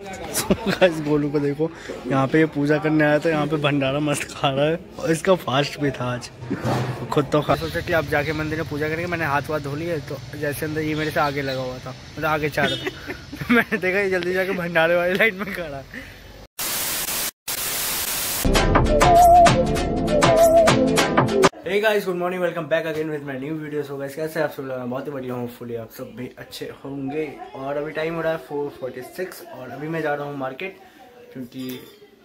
इस गोलू को देखो, यहाँ पे ये पूजा करने आया था, यहाँ पे भंडारा मस्त खा रहा है और इसका फास्ट भी था आज। खुद तो खा सोचा कि आप जाके मंदिर में पूजा करेंगे, मैंने हाथ वाथ धो लिए तो जैसे अंदर ये मेरे से आगे लगा हुआ था मतलब आगे चाह रहा था मैंने देखा ये जल्दी जाके भंडारे वाली लाइन में खड़ा है। Hey guys good morning welcome back again with my new video so guys कैसे आप सब लोग? बहुत ही बढ़िया हूँ फुली आप सब भी अच्छे होंगे। और अभी टाइम हो रहा है फोर फोर्टी सिक्स और अभी मैं जा रहा हूँ मार्केट क्योंकि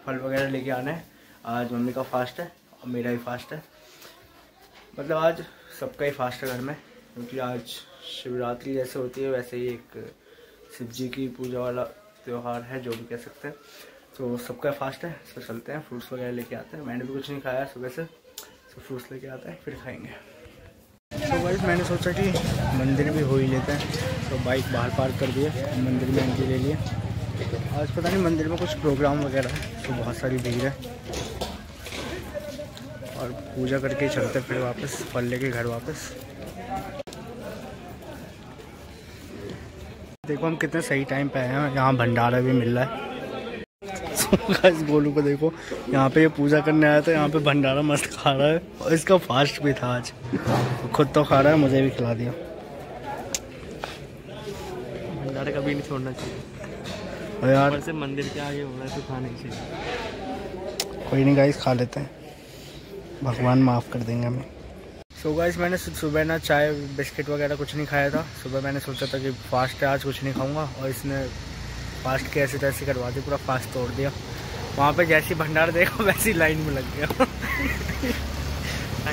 फल वगैरह लेके आना है। आज मम्मी का फास्ट है, और मेरा ही फास्ट है। मतलब आज सबका ही फास्ट है घर में, क्योंकि आज शिवरात्रि जैसे होती है, वैसे ही एक शिव जी की पूजा वाला त्यौहार है, जो भी कह सकते हैं। तो सबका फास्ट है तो चलते हैं फ्रूट्स वगैरह लेके आते हैं। मैंने भी कुछ नहीं खाया, सुबह से। तो फ्रूट्स लेके आते हैं, फिर खाएँगे। तो गाइस मैंने सोचा कि मंदिर भी हो ही लेते हैं तो बाइक बाहर पार्क कर दिए मंदिर में एंट्री ले लिए आज पता नहीं मंदिर में कुछ प्रोग्राम वगैरह है तो बहुत सारी भीड़ है। और पूजा करके चलते फिर वापस, फल लेके घर वापस। देखो हम कितने सही टाइम पे आए हैं, यहाँ भंडारा भी मिल रहा है। गाइस गोलू को देखो। यहाँ पे ये पूजा करने आया था यहाँ पे भंडारा मस्त खा रहा है। और इसका फास्ट भी था आज। खुद तो खा रहा है मुझे भी खिला दिया। भंडारा कभी नहीं छोड़ना चाहिए। और यार से मंदिर के आगे हो रहा है तो खाने चाहिए कोई नहीं गाइस खा लेते हैं। भगवान माफ़ कर देंगे हमें। सो गाइस मैंने सुबह ना चाय बिस्किट वगैरह कुछ नहीं खाया था। सुबह मैंने सोचा था कि फास्ट है आज कुछ नहीं खाऊँगा। और इसने फास्ट कैसे तैसे करवा दी पूरा फास्ट तोड़ दिया। वहाँ पे जैसी भंडार देखा वैसी लाइन में लग गया।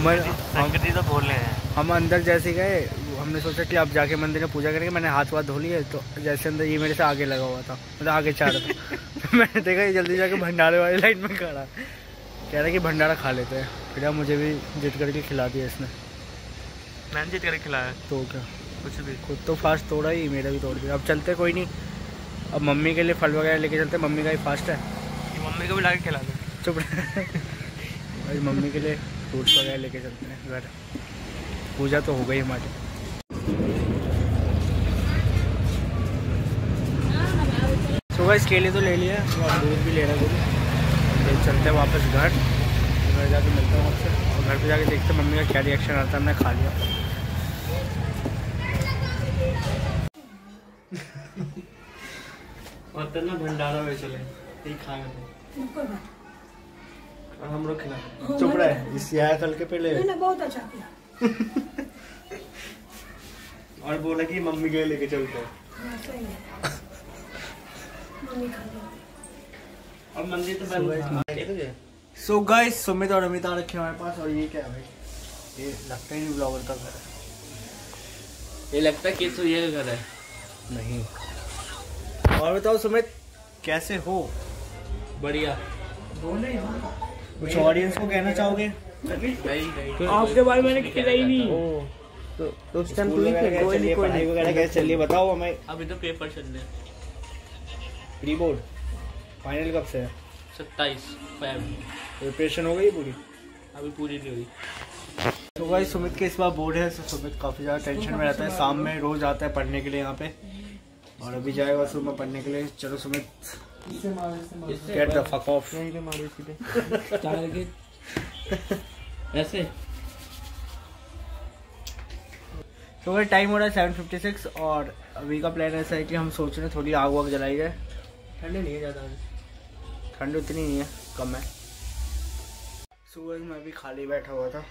मैं- संगति तो बोल रहे हैं। हम अंदर जैसे गए हमने सोचा कि आप जाके मंदिर में पूजा करेंगे मैंने हाथ वाथ धो लिए तो जैसे अंदर ये मेरे से आगे लगा हुआ था मतलब आगे चाह रहा था। मैंने देखा ये जल्दी जाके भंडारे वाली लाइन में खड़ा कह रहा कि भंडारा खा लेते हैं। फिर अब मुझे भी जिद करके खिला दिया इसने। मैंने जीत करके खिलाया। तो क्या? कुछ भी। खुद तो फास्ट तोड़ा ही मेरा भी तोड़ दिया। अब चलते कोई नहीं। अब मम्मी के लिए फल वगैरह लेके चलते हैं। मम्मी का ही फास्ट है। मम्मी को भी ला के खिला दो। चुप। भाई मम्मी के लिए फ्रूट्स वगैरह लेके चलते हैं। घर। पूजा तो हो गई हमारी। सुबह इसके लिए तो ले लिया और दूध भी ले रहा दूध। फिर चलते हैं वापस घर। घर जाके मिलता हूँ आपसे। और घर पे जाके देखते हैं मम्मी का क्या रिएक्शन आता है। हमने खा लिया। और तो ना भंडारा में चले यही खाएँगे और हम लोग खिला चुप रहे इस यहाँ कल के पहले मैंने बहुत अच्छा किया। और बोला कि मम्मी के लेके चलते हैं हाँ, है और मंदिर तो बंद सो गाइस सुमित और अमिता रखे हमारे पास और ये क्या है भाई? ये लगता ही नहीं ब्लॉगर का घर है। ये लगता है कि तो ये घर है। नहीं। और बताओ सुमित कैसे हो? बढ़िया। कुछ ऑडियंस को कहना चाहोगे? आपके बारे में मैंने नहीं। तो तो उस टाइम कोई नहीं कोई नहीं कोई नहीं। वगैरह कैसे चलिए बताओ हमें। अभी तो पेपर चल रहे हैं। प्री बोर्ड फाइनल कब से है? सत्ताईस फैब प्रिपरेशन हो गई पूरी? अभी पूरी नहीं हुई। तो भाई सुमित के इस बार बोर्ड है तो सुमित काफ़ी ज़्यादा टेंशन में रहता है शाम में रोज़ आता है पढ़ने के लिए यहाँ पे। और अभी जाएगा सुबह पढ़ने के लिए। चलो Sumit get the fuck off ऐसे। तो भाई टाइम हो रहा है सेवन फिफ्टी सिक्स और अभी का प्लान ऐसा है कि हम सोच रहे हैं थोड़ी आग वाग जलाई जाए। ठंडे नहीं है ज़्यादा ठंड उतनी नहीं है कम है। सुबह मैं भी खाली बैठा हुआ था।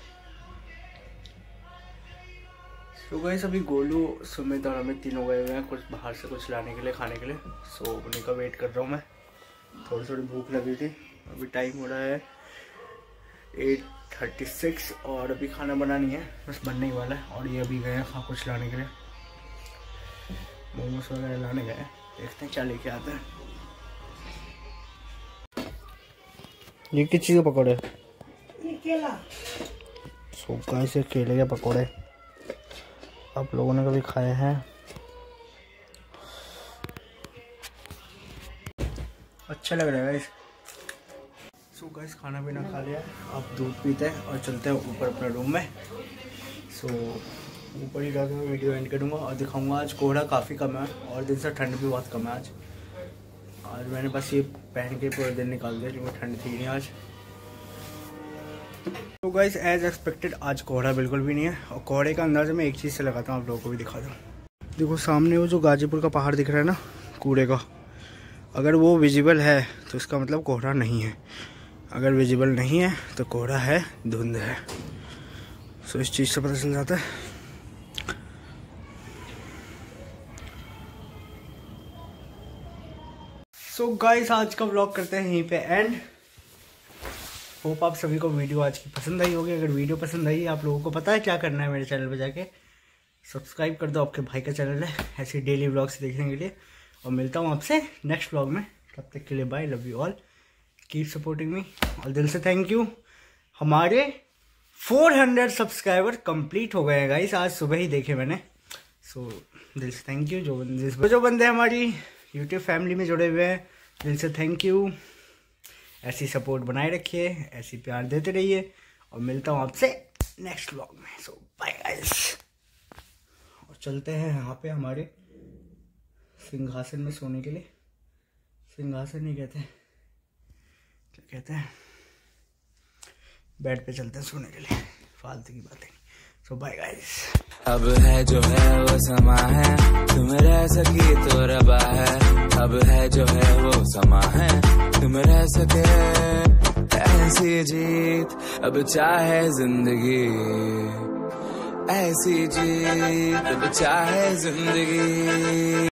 सुबह से अभी गोलू सुमित और अमित तीनों गए हुए हैं कुछ बाहर से कुछ लाने के लिए खाने के लिए। सो उन्हीं का वेट कर रहा हूँ मैं। थोड़ी थोड़ी भूख लगी थी। अभी टाइम हो रहा है एट थर्टी सिक्स और अभी खाना बनानी है। बस बनने ही वाला है और ये अभी गए हैं खा कुछ लाने के लिए। मोमोज वगैरह लाने गए हैं। देखते हैं क्या लेके आते हैं। ये किस चीज़ के पकौड़े? से केले के पकौड़े। आप लोगों ने कभी खाए हैं? अच्छा लग रहा है सो गाइस खाना पीना खा लिया। अब दूध पीते हैं और चलते हैं ऊपर अपने रूम में। सो so, ऊपर ही जाकर मैं वीडियो एंड करूँगा और दिखाऊँगा आज कोहरा काफ़ी कम है और दिन से ठंड भी बहुत कम है आज। और मैंने बस ये पहन के पूरे दिन निकाल दिया क्योंकि ठंड थी नहीं आज। गाइस एज एक्सपेक्टेड आज कोहरा बिल्कुल भी नहीं है। और कोहरे का अंदाज़ा मैं एक चीज़ से लगाता हूँ, आप लोगों को भी दिखा दूँ। देखो, सामने वो जो गाजीपुर का पहाड़ दिख रहा है ना, कूड़े का, अगर वो विजिबल है तो इसका मतलब कोहरा नहीं है। अगर विजिबल नहीं है तो कोहरा है, धुंध है। सो इस चीज़ से पता चल जाता है। सो so गाइस आज का ब्लॉग करते हैं यहीं पे एंड होप आप सभी को वीडियो आज की पसंद आई होगी। अगर वीडियो पसंद आई आप लोगों को पता है क्या करना है मेरे चैनल पर जाके सब्सक्राइब कर दो। आपके भाई का चैनल है ऐसे डेली व्लॉग्स देखने के लिए। और मिलता हूँ आपसे नेक्स्ट व्लॉग में। तब तक के लिए bye love you all keep supporting me और दिल से थैंक यू हमारे 400 सब्सक्राइबर कंप्लीट हो गए हैं गाइस आज सुबह ही देखे मैंने। सो so, दिल से थैंक यू जो बंदे जो बंदे हमारी यूट्यूब फैमिली में जुड़े हुए हैं दिल से थैंक यू ऐसी सपोर्ट बनाए रखिए, ऐसी प्यार देते रहिए और मिलता हूँ आपसे नेक्स्ट व्लॉग में। सो बाय गाइस और चलते हैं यहाँ पे हमारे सिंहासन में सोने के लिए। सिंहासन ही कहते हैं। क्या कहते हैं? बेड पे चलते हैं सोने के लिए। फालतू की बातें। सो बाय गाइस अब है जो है वो समा है। तुम रह सके तो रबा है। अब है जो है वो समा है। तुम रह सके, ऐसी जीत। अब चाहे ज़िंदगी, ऐसी जीत। अब चाहे ज़िंदगी।